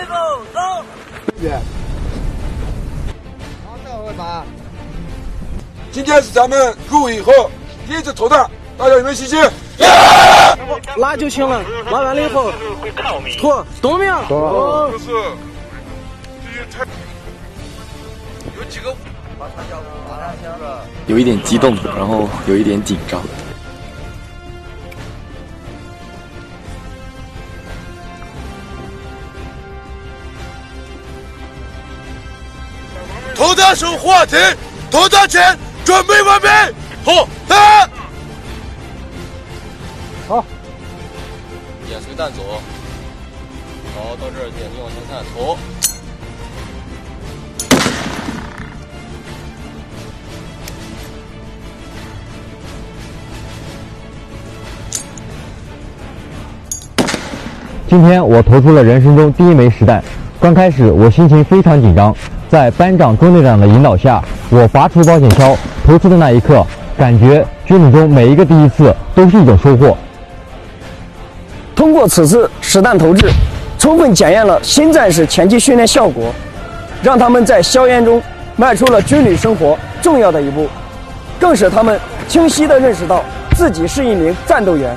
备走，走。好，待会吧。今天是咱们入伍以后第一次投弹，大家有没有信心？拉就行了，拉完了以后脱懂没有？懂。就是太有几个有一点激动，然后有一点紧张。投弹手划停，投弹前准备完毕。好，来。好。点随弹走。好，到这儿点击往前看，投。今天我投出了人生中第一枚实弹。刚开始我心情非常紧张，在班长、中队长的引导下，我拔出保险销，投出的那一刻，感觉军旅中每一个第一次都是一种收获。通过此次实弹投掷，充分检验了新战士前期训练效果，让他们在硝烟中迈出了军旅生活重要的一步，更使他们清晰地认识到自己是一名战斗员。